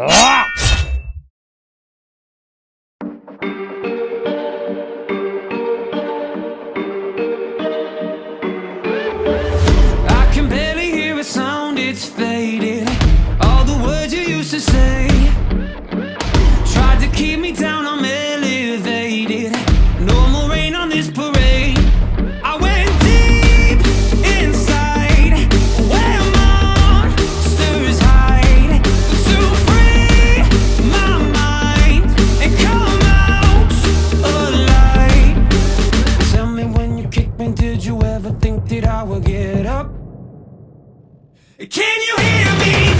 Ah! you ever think that I would get up? Can you hear me?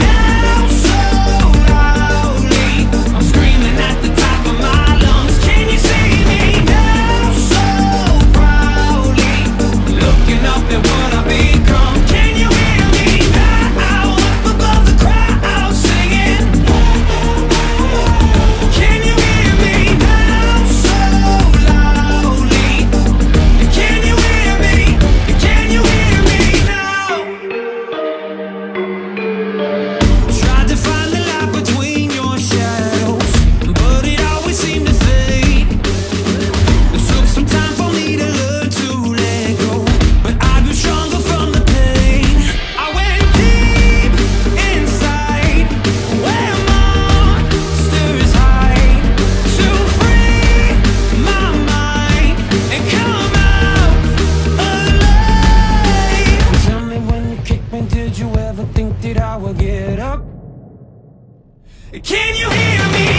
Can you hear me?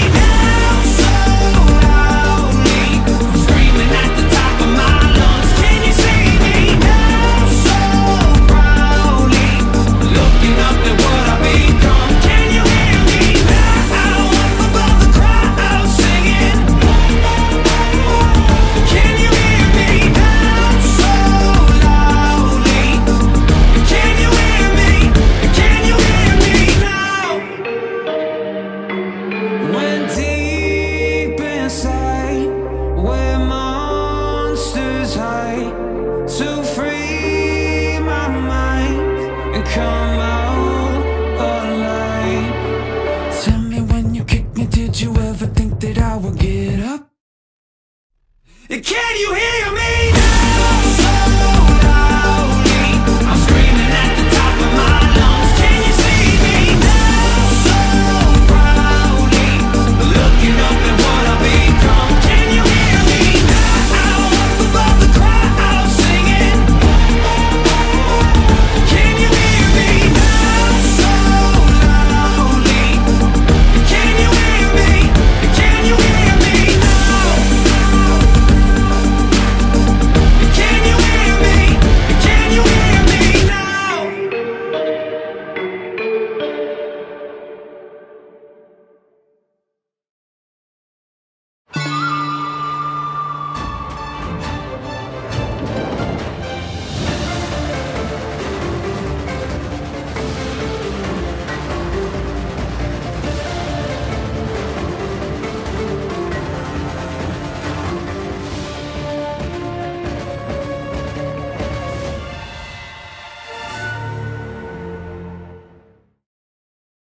away